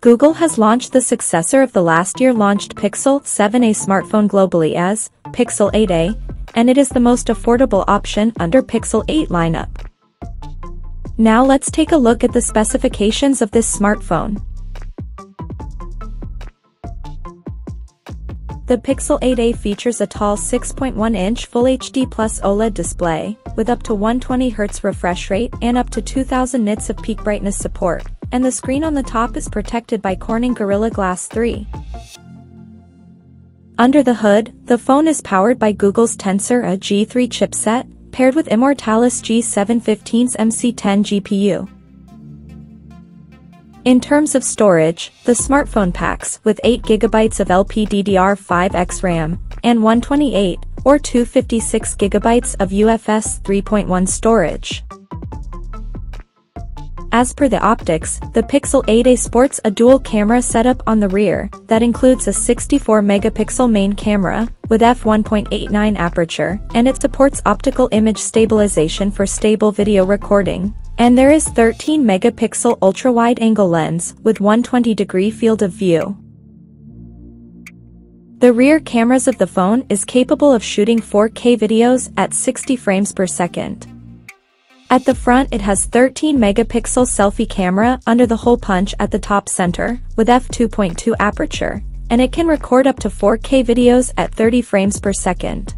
Google has launched the successor of the last year launched Pixel 7a smartphone globally as Pixel 8a, and it is the most affordable option under Pixel 8 lineup. Now let's take a look at the specifications of this smartphone. The Pixel 8a features a tall 6.1-inch Full HD Plus OLED display, with up to 120Hz refresh rate and up to 2000 nits of peak brightness support, and the screen on the top is protected by Corning Gorilla Glass 3. Under the hood, the phone is powered by Google's Tensor A G3 chipset, paired with Immortalis G715's MC10 GPU. In terms of storage, the smartphone packs with 8GB of LPDDR5X RAM and 128 or 256GB of UFS 3.1 storage. As per the optics, the Pixel 8a sports a dual camera setup on the rear that includes a 64-megapixel main camera with f1.89 aperture, and it supports optical image stabilization for stable video recording. And there is 13-megapixel ultra-wide-angle lens with 120-degree field of view. The rear cameras of the phone is capable of shooting 4K videos at 60 frames per second. At the front it has 13 megapixel selfie camera under the hole punch at the top center, with f2.2 aperture, and it can record up to 4K videos at 30 frames per second.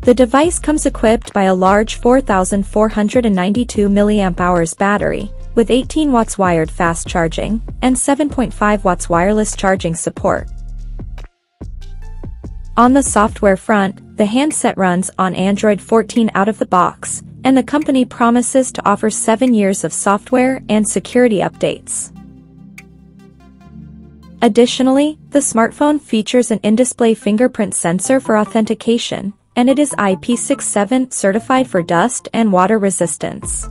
The device comes equipped by a large 4492 mAh battery, with 18 watts wired fast charging, and 7.5 watts wireless charging support. On the software front, the handset runs on Android 14 out of the box, and the company promises to offer 7 years of software and security updates. Additionally, the smartphone features an in-display fingerprint sensor for authentication, and it is IP67 certified for dust and water resistance.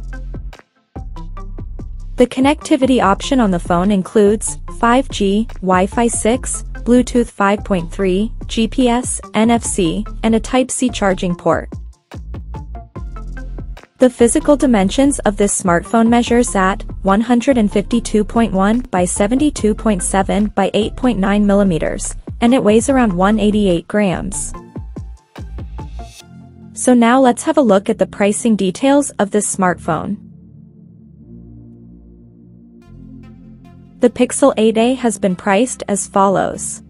The connectivity option on the phone includes 5G, Wi-Fi 6, Bluetooth 5.3, GPS, NFC, and a Type-C charging port. The physical dimensions of this smartphone measures at 152.1 by 72.7 by 8.9 millimeters, and it weighs around 188 grams. So now let's have a look at the pricing details of this smartphone. The Pixel 8a has been priced as follows.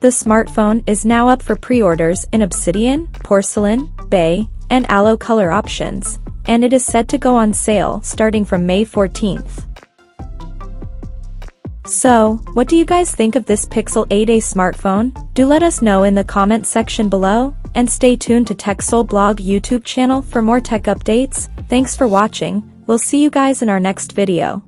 The smartphone is now up for pre-orders in obsidian, porcelain, bay, and aloe color options, and it is set to go on sale starting from May 14th. So, what do you guys think of this Pixel 8a smartphone? Do let us know in the comment section below, and stay tuned to TechSole blog YouTube channel for more tech updates. Thanks for watching, we'll see you guys in our next video.